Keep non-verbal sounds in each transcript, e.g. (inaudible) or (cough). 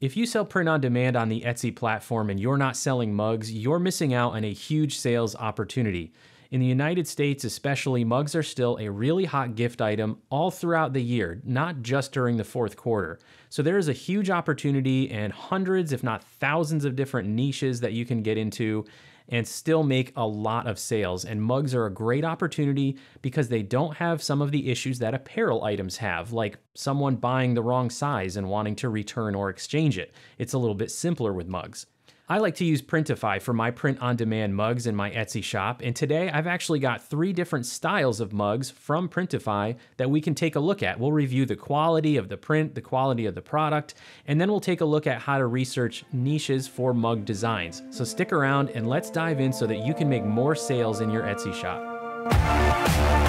If you sell print on demand on the Etsy platform and you're not selling mugs, you're missing out on a huge sales opportunity. In the United States, especially, mugs are still a really hot gift item all throughout the year, not just during the fourth quarter. So there is a huge opportunity and hundreds, if not thousands, of different niches that you can get into and still make a lot of sales. And mugs are a great opportunity because they don't have some of the issues that apparel items have, like someone buying the wrong size and wanting to return or exchange it. It's a little bit simpler with mugs. I like to use Printify for my print on demand mugs in my Etsy shop, and today I've actually got three different styles of mugs from Printify that we can take a look at. We'll review the quality of the print, the quality of the product, and then we'll take a look at how to research niches for mug designs. So stick around and let's dive in so that you can make more sales in your Etsy shop.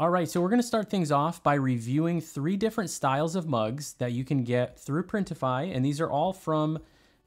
All right, so we're gonna start things off by reviewing three different styles of mugs that you can get through Printify, and these are all from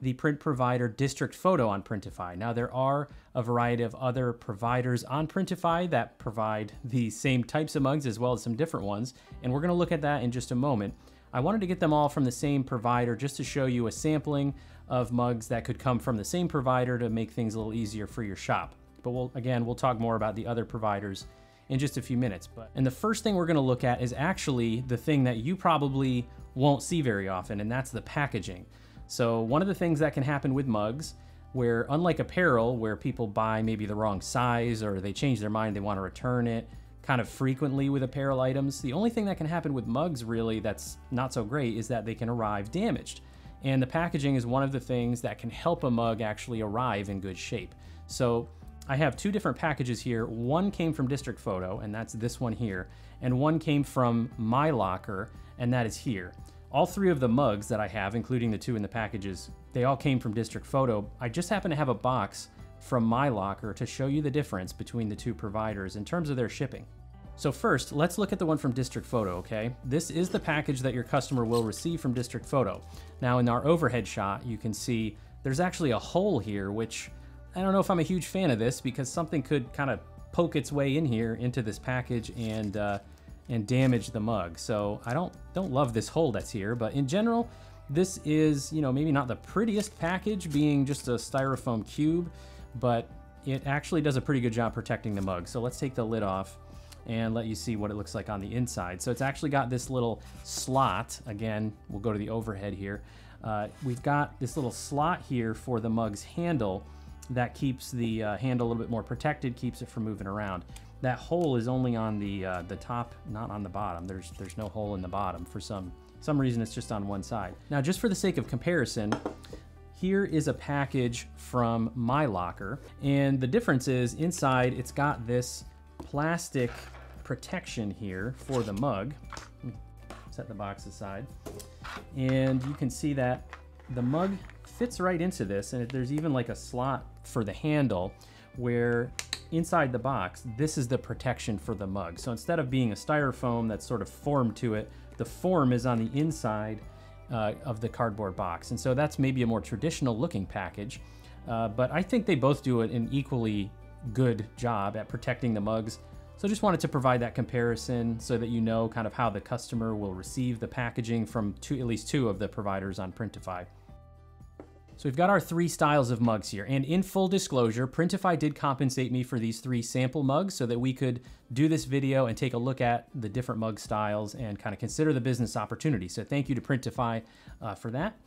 the print provider District Photo on Printify. Now, there are a variety of other providers on Printify that provide the same types of mugs as well as some different ones, and we're gonna look at that in just a moment. I wanted to get them all from the same provider just to show you a sampling of mugs that could come from the same provider to make things a little easier for your shop. But we'll, again, we'll talk more about the other providers in just a few minutes. But and the first thing we're going to look at is actually the thing that you probably won't see very often, and that's the packaging. So one of the things that can happen with mugs, where unlike apparel, where people buy maybe the wrong size or they change their mind, they want to return it kind of frequently with apparel items, the only thing that can happen with mugs really that's not so great is that they can arrive damaged. And the packaging is one of the things that can help a mug actually arrive in good shape. So I have two different packages here. One came from District Photo, and that's this one here, and one came from My Locker, and that is here. All three of the mugs that I have, including the two in the packages, they all came from District Photo. I just happen to have a box from My Locker to show you the difference between the two providers in terms of their shipping. So first, let's look at the one from District Photo, okay? This is the package that your customer will receive from District Photo. Now in our overhead shot, you can see there's actually a hole here, which I don't know if I'm a huge fan of this because something could kind of poke its way in here into this package and uh, and damage the mug. So I don't don't love this hole that's here, but in general, this is you know maybe not the prettiest package, being just a styrofoam cube, but it actually does a pretty good job protecting the mug. So let's take the lid off and let you see what it looks like on the inside. So it's actually got this little slot. Again, we'll go to the overhead here. Uh, we've got this little slot here for the mug's handle that keeps the uh, handle a little bit more protected, keeps it from moving around. That hole is only on the uh, the top, not on the bottom. There's there's no hole in the bottom for some some reason. It's just on one side. Now, just for the sake of comparison, here is a package from My Locker, and the difference is inside it's got this plastic protection here for the mug. Set the box aside, and you can see that the mug fits right into this, and there's even like a slot for the handle where inside the box, this is the protection for the mug. So instead of being a styrofoam that's sort of formed to it, the form is on the inside uh, of the cardboard box. And so that's maybe a more traditional looking package, uh, but I think they both do an equally good job at protecting the mugs. So just wanted to provide that comparison so that you know kind of how the customer will receive the packaging from two, at least two of the providers on Printify. So we've got our three styles of mugs here. And in full disclosure, Printify did compensate me for these three sample mugs so that we could do this video and take a look at the different mug styles and kind of consider the business opportunity. So thank you to Printify uh, for that.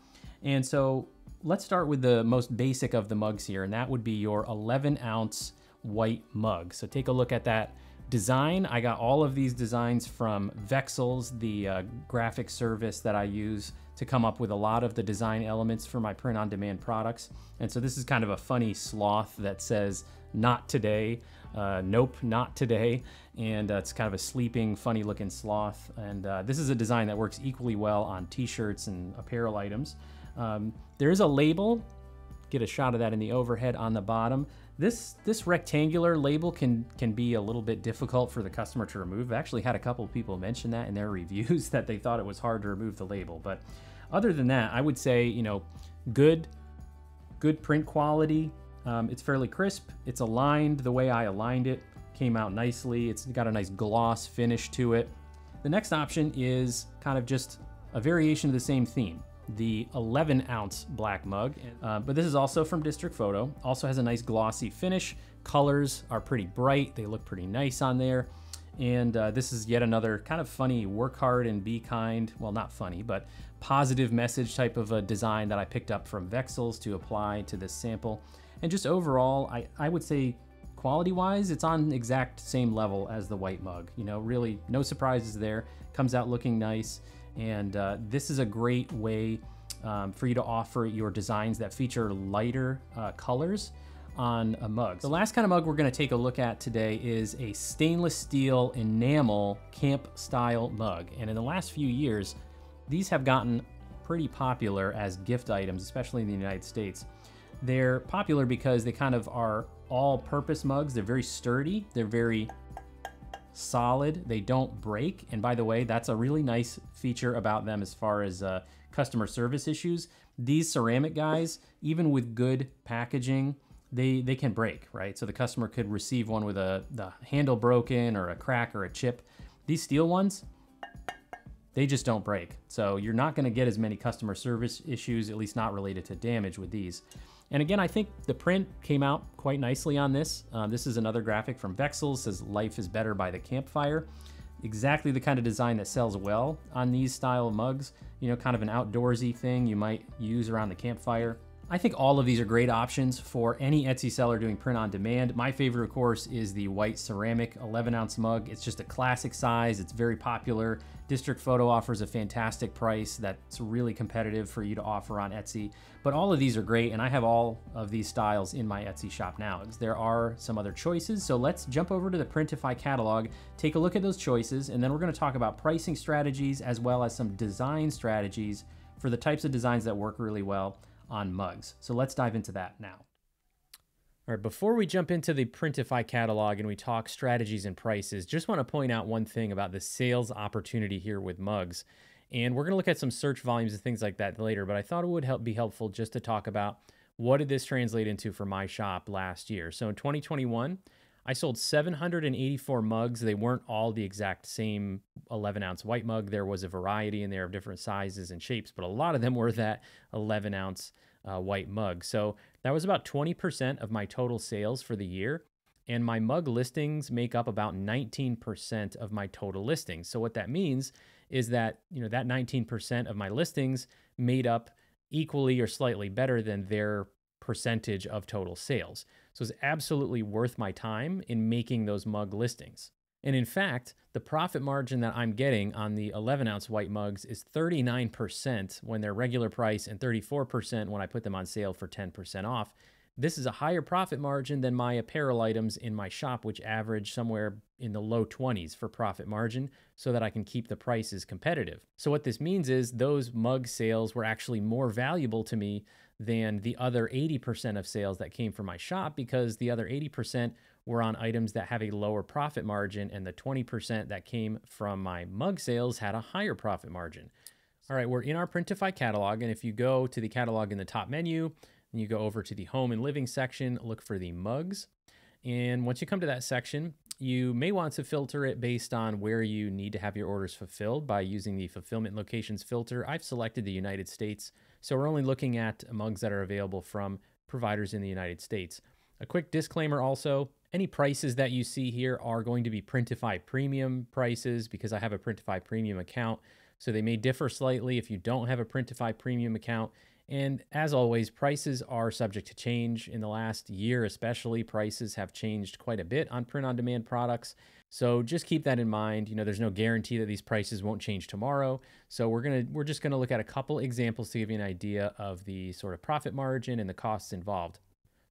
And so let's start with the most basic of the mugs here, and that would be your 11 ounce white mug. So take a look at that design. I got all of these designs from Vexels, the uh, graphic service that I use to come up with a lot of the design elements for my print on demand products. And so this is kind of a funny sloth that says, not today, uh, nope, not today. And uh, it's kind of a sleeping, funny looking sloth. And uh, this is a design that works equally well on t-shirts and apparel items. Um, there is a label, get a shot of that in the overhead on the bottom. This this rectangular label can can be a little bit difficult for the customer to remove. I've actually had a couple people mention that in their (laughs) reviews that they thought it was hard to remove the label. But other than that, I would say you know good good print quality. Um, it's fairly crisp. It's aligned the way I aligned it. came out nicely. It's got a nice gloss finish to it. The next option is kind of just a variation of the same theme the 11 ounce black mug. Uh, but this is also from District Photo. Also has a nice glossy finish. Colors are pretty bright. They look pretty nice on there. And uh, this is yet another kind of funny work hard and be kind. Well, not funny, but positive message type of a design that I picked up from Vexels to apply to this sample. And just overall, I, I would say quality wise, it's on exact same level as the white mug. You know, really no surprises there. Comes out looking nice. And uh, this is a great way um, for you to offer your designs that feature lighter uh, colors on a mug. The last kind of mug we're gonna take a look at today is a stainless steel enamel camp style mug. And in the last few years, these have gotten pretty popular as gift items, especially in the United States. They're popular because they kind of are all purpose mugs. They're very sturdy. They're very solid. They don't break. And by the way, that's a really nice feature about them as far as uh, customer service issues. These ceramic guys, even with good packaging, they they can break, right? So the customer could receive one with a the handle broken or a crack or a chip. These steel ones, they just don't break. So you're not going to get as many customer service issues, at least not related to damage with these. And again, I think the print came out quite nicely on this. Uh, this is another graphic from Vexels, says life is better by the campfire. Exactly the kind of design that sells well on these style mugs. You know, kind of an outdoorsy thing you might use around the campfire. I think all of these are great options for any Etsy seller doing print on demand. My favorite, of course, is the white ceramic 11 ounce mug. It's just a classic size. It's very popular. District Photo offers a fantastic price that's really competitive for you to offer on Etsy. But all of these are great, and I have all of these styles in my Etsy shop now. There are some other choices, so let's jump over to the Printify catalog, take a look at those choices, and then we're gonna talk about pricing strategies as well as some design strategies for the types of designs that work really well on mugs. So let's dive into that now. All right, before we jump into the Printify catalog and we talk strategies and prices, just want to point out one thing about the sales opportunity here with mugs. And we're going to look at some search volumes and things like that later, but I thought it would help be helpful just to talk about what did this translate into for my shop last year. So in 2021, I sold 784 mugs. They weren't all the exact same 11 ounce white mug. There was a variety in there of different sizes and shapes, but a lot of them were that 11 ounce uh, white mug. So that was about 20% of my total sales for the year. And my mug listings make up about 19% of my total listings. So what that means is that, you know, that 19% of my listings made up equally or slightly better than their percentage of total sales. So it's absolutely worth my time in making those mug listings. And in fact, the profit margin that I'm getting on the 11 ounce white mugs is 39% when they're regular price and 34% when I put them on sale for 10% off. This is a higher profit margin than my apparel items in my shop, which average somewhere in the low 20s for profit margin so that I can keep the prices competitive. So, what this means is those mug sales were actually more valuable to me than the other 80% of sales that came from my shop because the other 80% were on items that have a lower profit margin and the 20% that came from my mug sales had a higher profit margin. All right, we're in our Printify catalog and if you go to the catalog in the top menu and you go over to the home and living section, look for the mugs. And once you come to that section, you may want to filter it based on where you need to have your orders fulfilled by using the fulfillment locations filter. I've selected the United States, so we're only looking at mugs that are available from providers in the United States. A quick disclaimer also, any prices that you see here are going to be Printify Premium prices because I have a Printify Premium account. So they may differ slightly if you don't have a Printify Premium account. And as always, prices are subject to change. In the last year, especially, prices have changed quite a bit on print on demand products. So just keep that in mind. You know, there's no guarantee that these prices won't change tomorrow. So we're gonna we're just gonna look at a couple examples to give you an idea of the sort of profit margin and the costs involved.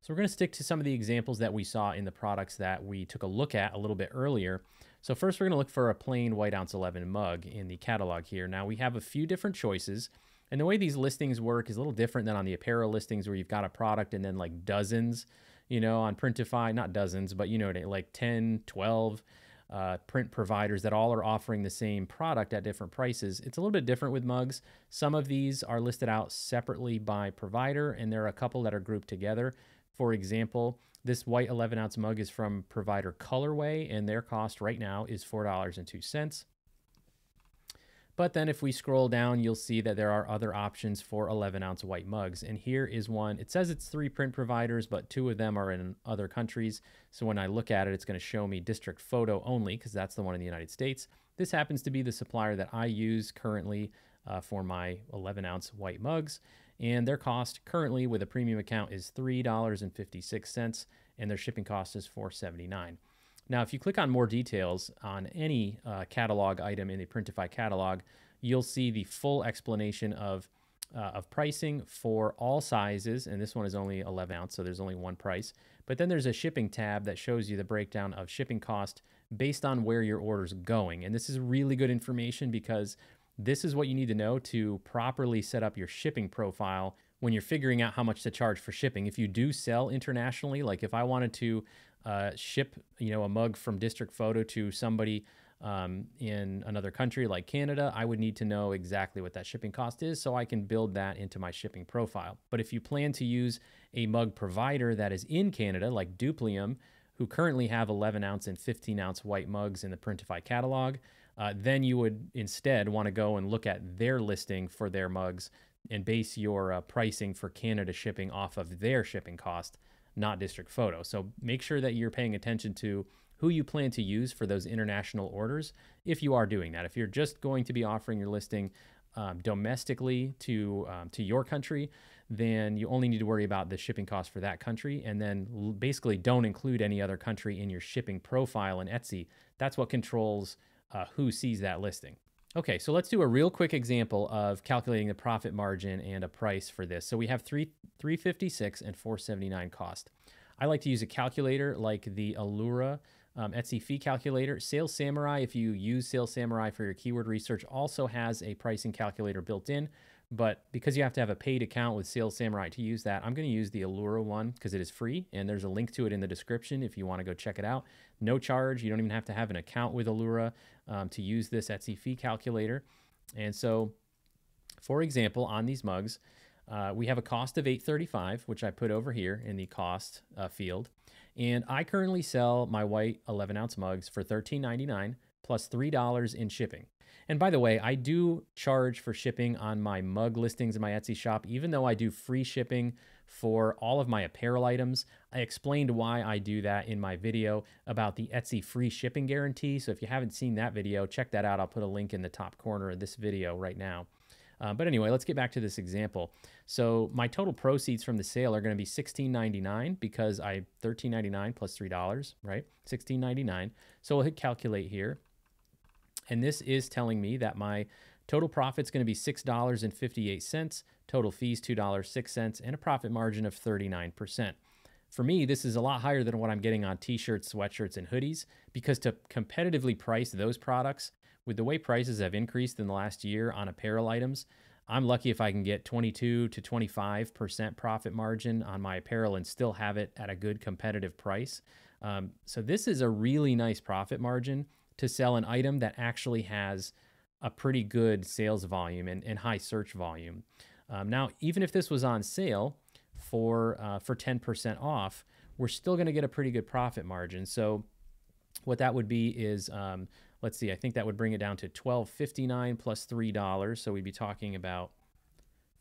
So we're gonna stick to some of the examples that we saw in the products that we took a look at a little bit earlier. So first we're gonna look for a plain white ounce 11 mug in the catalog here. Now we have a few different choices. And the way these listings work is a little different than on the apparel listings where you've got a product and then like dozens, you know, on Printify, not dozens, but you know, like 10, 12 uh, print providers that all are offering the same product at different prices. It's a little bit different with mugs. Some of these are listed out separately by provider, and there are a couple that are grouped together. For example, This white 11 ounce mug is from provider Colorway, and their cost right now is $4.02. But then if we scroll down, you'll see that there are other options for 11 ounce white mugs. And here is one. It says it's three print providers, but two of them are in other countries. So when I look at it, it's going to show me district photo only because that's the one in the United States. This happens to be the supplier that I use currently uh, for my 11 ounce white mugs. And their cost currently with a premium account is $3.56 and their shipping cost is $4.79. Now, if you click on more details on any uh, catalog item in the Printify catalog, you'll see the full explanation of, uh, of pricing for all sizes. And this one is only 11 ounce, so there's only one price. But then there's a shipping tab that shows you the breakdown of shipping cost based on where your order's going. And this is really good information because this is what you need to know to properly set up your shipping profile when you're figuring out how much to charge for shipping. If you do sell internationally, like if I wanted to uh, ship, you know, a mug from District Photo to somebody um, in another country like Canada, I would need to know exactly what that shipping cost is so I can build that into my shipping profile. But if you plan to use a mug provider that is in Canada, like Duplium, who currently have 11 ounce and 15 ounce white mugs in the Printify catalog, uh, then you would instead want to go and look at their listing for their mugs and base your uh, pricing for Canada shipping off of their shipping cost not district photo. So make sure that you're paying attention to who you plan to use for those international orders if you are doing that. If you're just going to be offering your listing um, domestically to um, to your country, then you only need to worry about the shipping cost for that country, and then basically don't include any other country in your shipping profile in Etsy. That's what controls uh, who sees that listing. Okay, so let's do a real quick example of calculating the profit margin and a price for this. So we have three, 356 and 479 cost. I like to use a calculator like the Alura um, Etsy fee calculator. Sales Samurai, if you use Sales Samurai for your keyword research, also has a pricing calculator built in. But because you have to have a paid account with Sales Samurai to use that, I'm going to use the Alura one because it is free. And there's a link to it in the description if you want to go check it out. No charge. You don't even have to have an account with Alura um, to use this Etsy fee calculator. And so, for example, on these mugs, uh, we have a cost of 835 which I put over here in the cost uh, field. And I currently sell my white 11 ounce mugs for $13.99 plus $3 in shipping. And by the way, I do charge for shipping on my mug listings in my Etsy shop, even though I do free shipping for all of my apparel items. I explained why I do that in my video about the Etsy free shipping guarantee. So if you haven't seen that video, check that out. I'll put a link in the top corner of this video right now. Uh, but anyway, let's get back to this example. So my total proceeds from the sale are going to be $16.99 because I $13.99 plus $3, right? $16.99. So we'll hit calculate here. And this is telling me that my total profit is going to be $6.58, total fees $2.06, and a profit margin of 39%. For me, this is a lot higher than what I'm getting on t-shirts, sweatshirts, and hoodies because to competitively price those products, with the way prices have increased in the last year on apparel items, I'm lucky if I can get 22 to 25% profit margin on my apparel and still have it at a good competitive price. Um, so this is a really nice profit margin to sell an item that actually has a pretty good sales volume and, and high search volume. Um, now, even if this was on sale for uh, for 10% off, we're still going to get a pretty good profit margin. So what that would be is um, let's see, I think that would bring it down to 12.59 plus $3. So we'd be talking about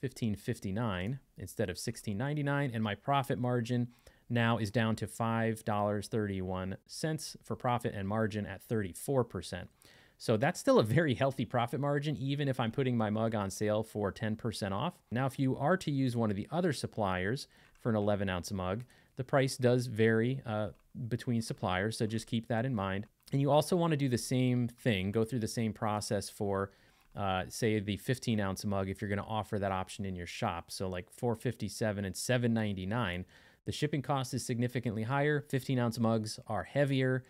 15.59 instead of 16.99 and my profit margin now is down to $5.31 for profit and margin at 34%. So that's still a very healthy profit margin, even if I'm putting my mug on sale for 10% off. Now, if you are to use one of the other suppliers for an 11 ounce mug, the price does vary uh, between suppliers, so just keep that in mind. And you also want to do the same thing, go through the same process for, uh, say, the 15 ounce mug if you're going to offer that option in your shop. So, like 457 and 799 the shipping cost is significantly higher. 15 ounce mugs are heavier,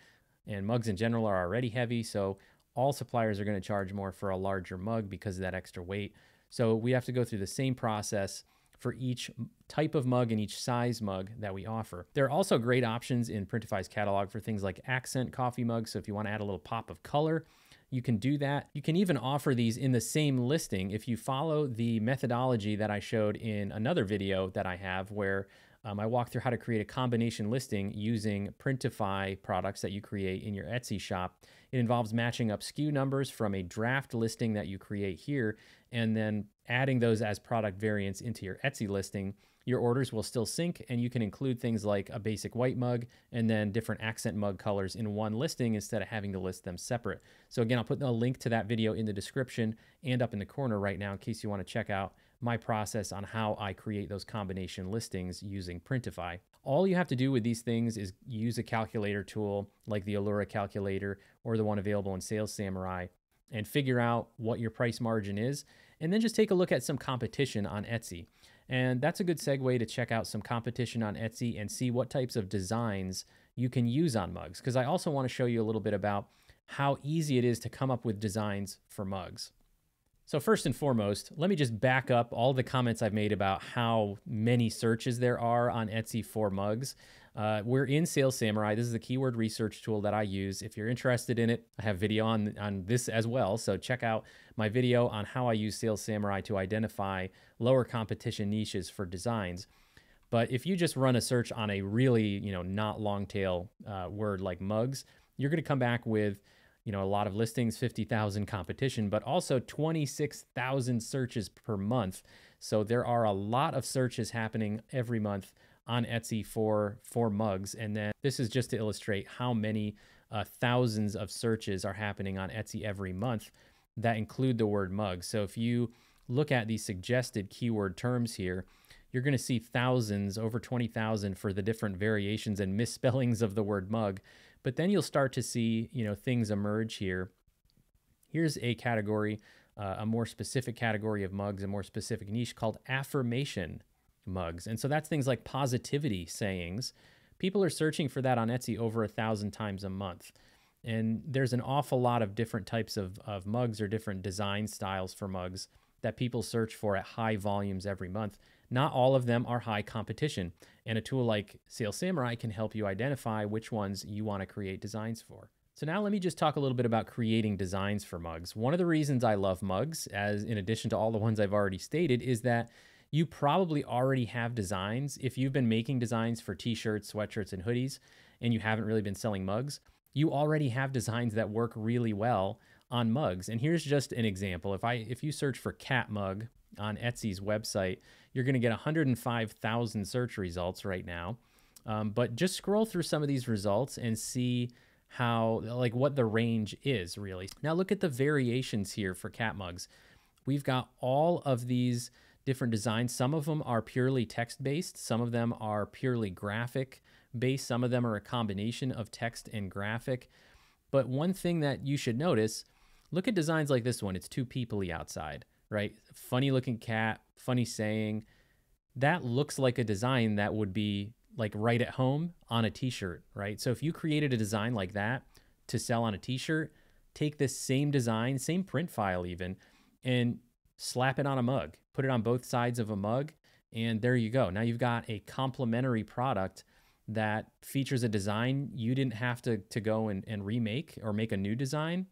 and mugs in general are already heavy. So all suppliers are going to charge more for a larger mug because of that extra weight. So we have to go through the same process for each type of mug and each size mug that we offer. There are also great options in Printify's catalog for things like accent coffee mugs. So if you want to add a little pop of color, you can do that. You can even offer these in the same listing if you follow the methodology that I showed in another video that I have where um, I walk through how to create a combination listing using Printify products that you create in your Etsy shop. It involves matching up SKU numbers from a draft listing that you create here and then adding those as product variants into your Etsy listing your orders will still sync and you can include things like a basic white mug and then different accent mug colors in one listing instead of having to list them separate. So again, I'll put a link to that video in the description and up in the corner right now in case you want to check out my process on how I create those combination listings using Printify. All you have to do with these things is use a calculator tool like the Alura calculator or the one available in Sales Samurai and figure out what your price margin is and then just take a look at some competition on Etsy. And that's a good segue to check out some competition on Etsy and see what types of designs you can use on mugs. Because I also want to show you a little bit about how easy it is to come up with designs for mugs. So first and foremost, let me just back up all the comments I've made about how many searches there are on Etsy for mugs. Uh, we're in Sales Samurai. This is the keyword research tool that I use. If you're interested in it, I have video on, on this as well. So check out my video on how I use Sales Samurai to identify lower competition niches for designs. But if you just run a search on a really, you know, not long tail uh, word like mugs, you're going to come back with, you know, a lot of listings, 50,000 competition, but also 26,000 searches per month. So there are a lot of searches happening every month on Etsy for for mugs. And then this is just to illustrate how many uh, thousands of searches are happening on Etsy every month that include the word mug. So if you look at these suggested keyword terms here, you're going to see thousands, over 20,000 for the different variations and misspellings of the word mug. But then you'll start to see, you know, things emerge here. Here's a category, uh, a more specific category of mugs, a more specific niche called affirmation mugs. And so that's things like positivity sayings. People are searching for that on Etsy over a thousand times a month. And there's an awful lot of different types of, of mugs or different design styles for mugs that people search for at high volumes every month. Not all of them are high competition. And a tool like Sales Samurai can help you identify which ones you want to create designs for. So now let me just talk a little bit about creating designs for mugs. One of the reasons I love mugs, as in addition to all the ones I've already stated, is that you probably already have designs. If you've been making designs for t-shirts, sweatshirts, and hoodies, and you haven't really been selling mugs, you already have designs that work really well on mugs. And here's just an example. If I if you search for cat mug on Etsy's website, you're going to get 105,000 search results right now. Um, but just scroll through some of these results and see how like what the range is really. Now look at the variations here for cat mugs. We've got all of these different designs. Some of them are purely text based, some of them are purely graphic based, some of them are a combination of text and graphic. But one thing that you should notice look at designs like this one. It's too peoply outside, right? Funny looking cat, funny saying. That looks like a design that would be like right at home on a t shirt, right? So if you created a design like that to sell on a t shirt, take this same design, same print file even, and slap it on a mug, put it on both sides of a mug, and there you go. Now you've got a complementary product that features a design you didn't have to, to go and, and remake or make a new design,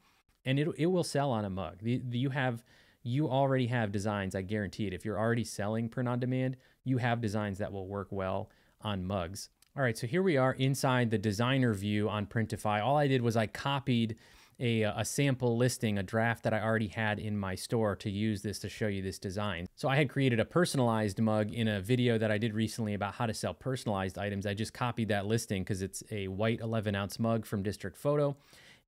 and it, it will sell on a mug. The, the, you have you already have designs, I guarantee it. If you're already selling print on demand, you have designs that will work well on mugs. All right, so here we are inside the designer view on Printify. All I did was I copied a, uh, a sample listing, a draft that I already had in my store to use this to show you this design. So I had created a personalized mug in a video that I did recently about how to sell personalized items. I just copied that listing because it's a white 11 ounce mug from District Photo.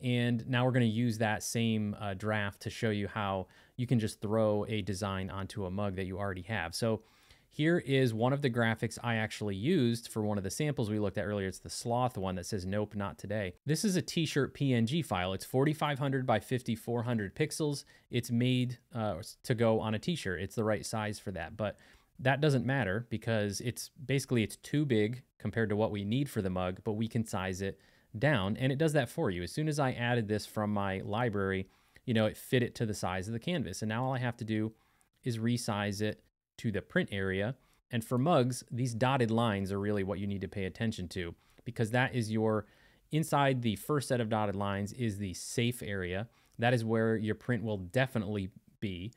And now we're going to use that same uh, draft to show you how you can just throw a design onto a mug that you already have. So here is one of the graphics I actually used for one of the samples we looked at earlier. It's the sloth one that says, nope, not today. This is a t-shirt PNG file. It's 4,500 by 5,400 pixels. It's made uh, to go on a t-shirt. It's the right size for that. But that doesn't matter because it's basically it's too big compared to what we need for the mug, but we can size it down and it does that for you. As soon as I added this from my library, you know, it fit it to the size of the canvas. And now all I have to do is resize it to the print area. And for mugs, these dotted lines are really what you need to pay attention to because that is your, inside the first set of dotted lines is the safe area. That is where your print will definitely be.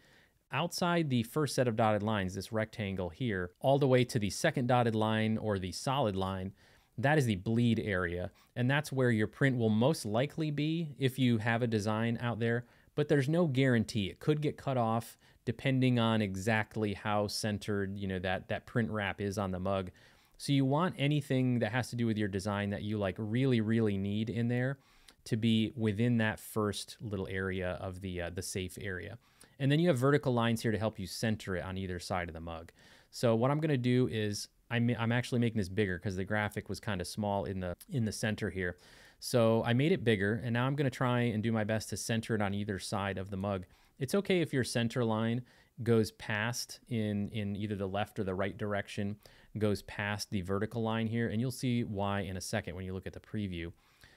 outside the first set of dotted lines, this rectangle here, all the way to the second dotted line or the solid line, that is the bleed area. And that's where your print will most likely be if you have a design out there, but there's no guarantee. It could get cut off depending on exactly how centered, you know, that, that print wrap is on the mug. So you want anything that has to do with your design that you like really, really need in there to be within that first little area of the, uh, the safe area. And then you have vertical lines here to help you center it on either side of the mug. So what I'm gonna do is I'm, I'm actually making this bigger because the graphic was kind of small in the in the center here. So I made it bigger and now I'm going to try and do my best to center it on either side of the mug. It's okay if your center line goes past in, in either the left or the right direction, goes past the vertical line here, and you'll see why in a second when you look at the preview.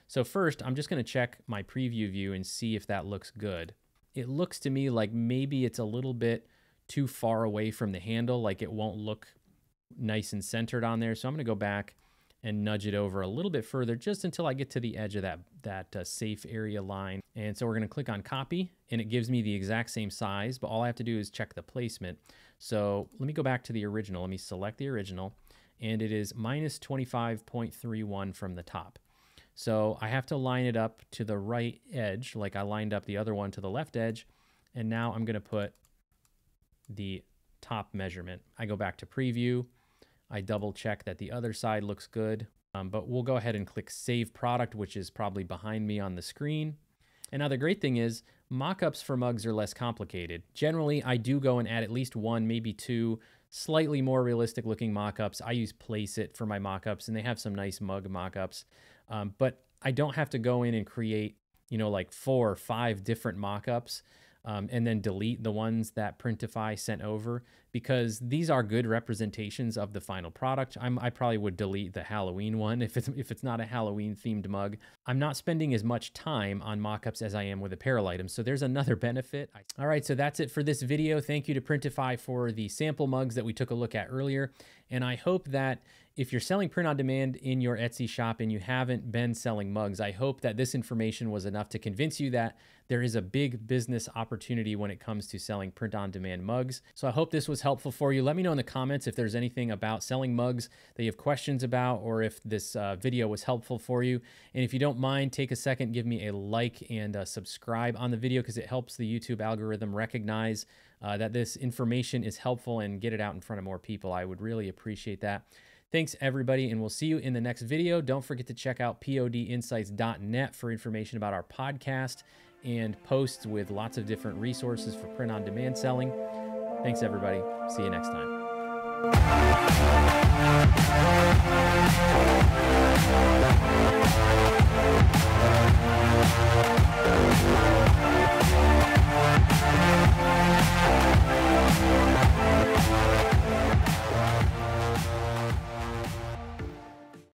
So first, I'm just going to check my preview view and see if that looks good. It looks to me like maybe it's a little bit too far away from the handle, like it won't look nice and centered on there. So I'm going to go back and nudge it over a little bit further just until I get to the edge of that, that uh, safe area line. And so we're going to click on copy and it gives me the exact same size, but all I have to do is check the placement. So let me go back to the original. Let me select the original and it is minus 25.31 from the top. So I have to line it up to the right edge, like I lined up the other one to the left edge. And now I'm going to put the top measurement. I go back to preview. I double check that the other side looks good, um, but we'll go ahead and click save product, which is probably behind me on the screen. And now the great thing is mockups for mugs are less complicated. Generally, I do go and add at least one, maybe two slightly more realistic looking mockups. I use Placeit for my mockups and they have some nice mug mockups. Um, but I don't have to go in and create, you know, like four or five different mockups um, and then delete the ones that Printify sent over because these are good representations of the final product. I'm, I probably would delete the Halloween one (laughs) if it's, if it's not a Halloween themed mug. I'm not spending as much time on mockups as I am with apparel items, so there's another benefit. All right, so that's it for this video. Thank you to Printify for the sample mugs that we took a look at earlier, and I hope that if you're selling print on demand in your Etsy shop and you haven't been selling mugs, I hope that this information was enough to convince you that there is a big business opportunity when it comes to selling print on demand mugs. So I hope this was helpful for you. Let me know in the comments if there's anything about selling mugs that you have questions about or if this uh, video was helpful for you. And if you don't mind, take a second, give me a like and uh, subscribe on the video because it helps the YouTube algorithm recognize uh, that this information is helpful and get it out in front of more people. I would really appreciate that. Thanks, everybody, and we'll see you in the next video. Don't forget to check out podinsights.net for information about our podcast and posts with lots of different resources for print on demand selling. Thanks, everybody. See you next time.